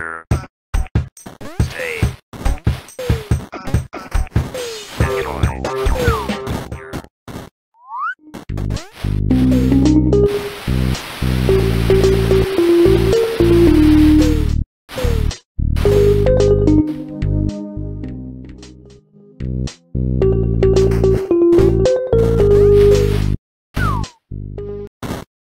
Roger. Stay. Enjoy.